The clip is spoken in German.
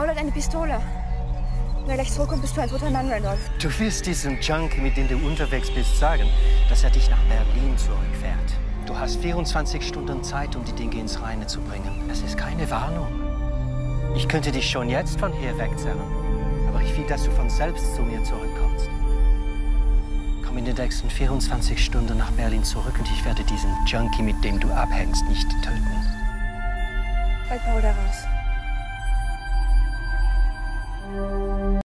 Paul hat eine Pistole. Wenn er gleich zurückkommt, bist du ein toter Mann, Randolph. Du wirst diesem Junkie, mit dem du unterwegs bist, sagen, dass er dich nach Berlin zurückfährt. Du hast 24 Stunden Zeit, um die Dinge ins Reine zu bringen. Das ist keine Warnung. Ich könnte dich schon jetzt von hier wegzerren. Aber ich will, dass du von selbst zu mir zurückkommst. Komm in den nächsten 24 Stunden nach Berlin zurück und ich werde diesen Junkie, mit dem du abhängst, nicht töten. Bei Paul da raus.